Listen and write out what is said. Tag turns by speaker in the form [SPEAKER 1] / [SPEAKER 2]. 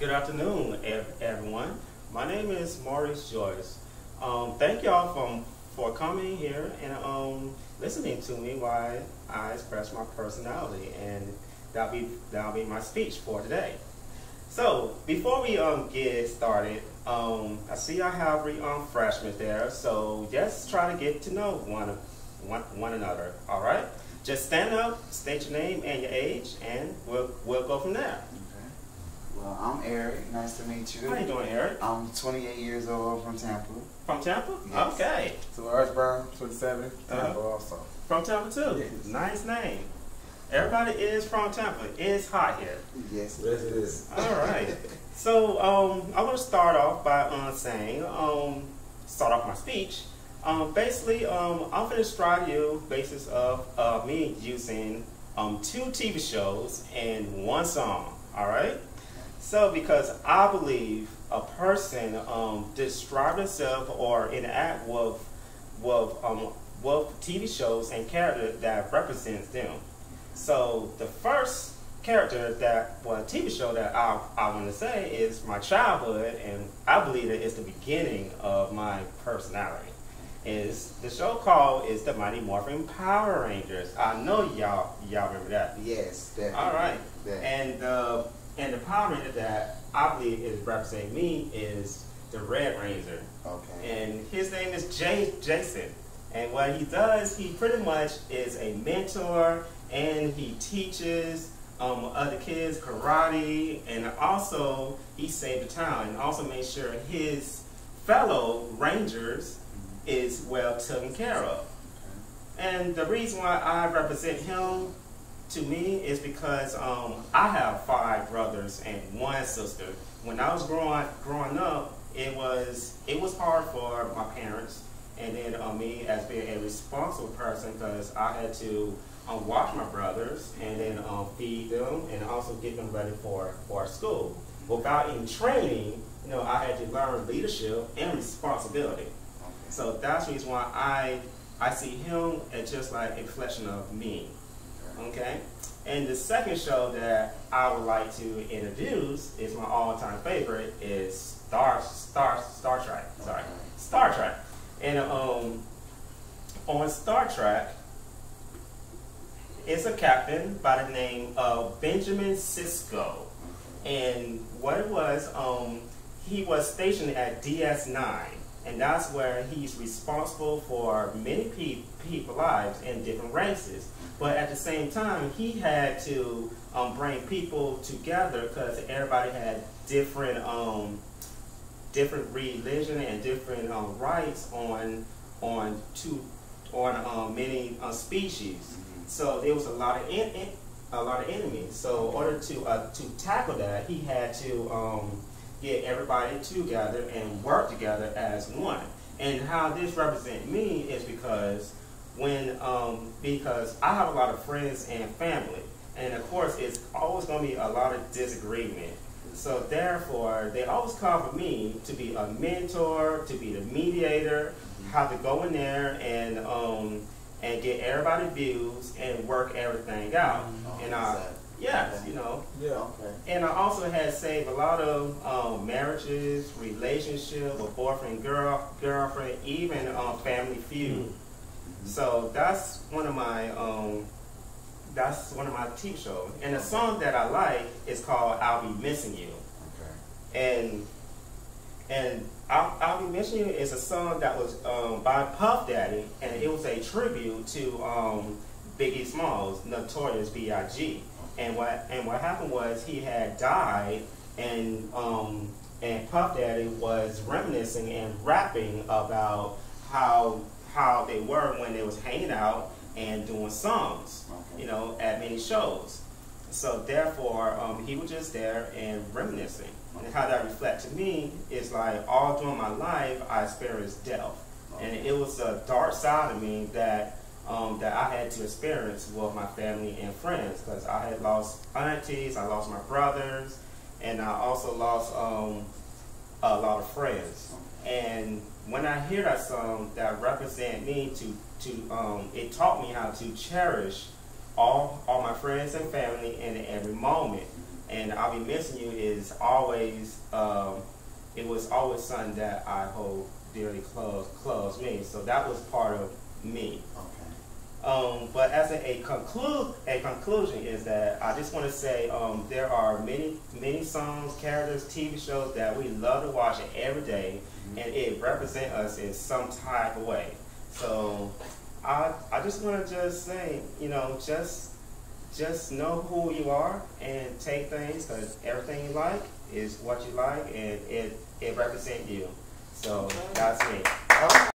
[SPEAKER 1] Good afternoon, everyone. My name is Maurice Joyce. Um, thank y'all for, for coming here and um, listening to me while I express my personality, and that'll be that'll be my speech for today. So before we um, get started, um, I see I have three um, freshmen there, so just try to get to know one, one, one another, all right? Just stand up, state your name and your age, and we'll, we'll go from there.
[SPEAKER 2] Okay. Well, I'm Eric. Nice to meet you.
[SPEAKER 1] How you doing, Eric?
[SPEAKER 2] I'm 28 years old from Tampa.
[SPEAKER 1] From Tampa?
[SPEAKER 2] Yes.
[SPEAKER 1] Okay.
[SPEAKER 3] So Brown, 27,
[SPEAKER 1] Uh-huh.
[SPEAKER 3] Tampa also.
[SPEAKER 1] From Tampa too.
[SPEAKER 3] Yes.
[SPEAKER 1] Nice name. Everybody is from Tampa. It's hot here.
[SPEAKER 2] Yes.
[SPEAKER 3] Yes, it is.
[SPEAKER 1] All right. So um, I want to start off by uh, saying, um, start off my speech. Um, basically, um, I'm going to describe you basis of uh, me using um, two TV shows and one song. All right. So because I believe a person um, describe themselves or interact with with um, with TV shows and character that represents them. So the first character that well TV show that I, I want to say is my childhood and I believe that it's the beginning of my personality. Is the show called is the Mighty Morphin Power Rangers. I know y'all y'all remember that.
[SPEAKER 2] Yes, definitely.
[SPEAKER 1] All right.
[SPEAKER 2] That-
[SPEAKER 1] And uh, and the Power that I believe is representing me is the Red Ranger
[SPEAKER 2] okay.
[SPEAKER 1] and his name is Jay Jason. And what he does, he pretty much is a mentor, and he teaches um, other kids karate, and also he saved the town, and also made sure his fellow rangers is well taken care of. And the reason why I represent him to me is because um, I have five brothers and one sister. When I was growing growing up, it was it was hard for my parents and then uh, me as being a responsible person because I had to um, watch my brothers and then um, feed them and also get them ready for for school. Without any training, you know, I had to learn leadership and responsibility. So that's the reason why I I see him as just like a reflection of me. Okay? And the second show that I would like to introduce is my all-time favorite is Star Star Star Trek. Sorry, Star Trek. And um, on Star Trek, it's a captain by the name of Benjamin Sisko. And what it was, um, he was stationed at DS9, and that's where he's responsible for many pe- people lives in different races. But at the same time, he had to um, bring people together because everybody had different um, different religion and different um, rights on on two on um, many uh, species. So there was a lot of in, in, a lot of enemies. So in order to uh, to tackle that, he had to um, get everybody together and work together as one. And how this represents me is because when um, because I have a lot of friends and family, and of course it's always going to be a lot of disagreement. So therefore, they always call for me to be a mentor, to be the mediator, how to go in there and um, and get everybody views and work everything out.
[SPEAKER 2] Oh,
[SPEAKER 1] And I,
[SPEAKER 2] exactly.
[SPEAKER 1] Yes, you know,
[SPEAKER 3] Yeah.
[SPEAKER 2] Okay.
[SPEAKER 1] and I also had saved a lot of um, marriages, relationship with boyfriend, girl, girlfriend, even um, family feud. So that's one of my um, that's one of my TV shows. And the song that I like is called "I'll Be Missing You."
[SPEAKER 2] Okay.
[SPEAKER 1] And and I'll, I'll Be Missing You is a song that was um, by Puff Daddy, and it was a tribute to um, Biggie Smalls, Notorious B.I.G. And what and what happened was he had died, and um, and Puff Daddy was reminiscing and rapping about how how they were when they was hanging out and doing songs,
[SPEAKER 2] Okay.
[SPEAKER 1] you know, at many shows. So therefore, um, he was just there and reminiscing. And how that reflects to me is like all during my life, I experienced death, and it was a dark side of me that um, that I had to experience with my family and friends because I had lost aunties, I lost my brothers, and I also lost um, a lot of friends. And when I hear that song that represent me to to um, it taught me how to cherish all all my friends and family in every moment. and I'll be missing you is always um, it was always something that I hold dearly close close me. So that was part of me.
[SPEAKER 2] Okay.
[SPEAKER 1] Um, but as a, a conclude a conclusion is that I just want to say um, there are many many songs, characters, TV shows that we love to watch every day, and it represents us in some type of way. So I I just want to just say you know just just know who you are and take things because everything you like is what you like and it it represents you. So that's me.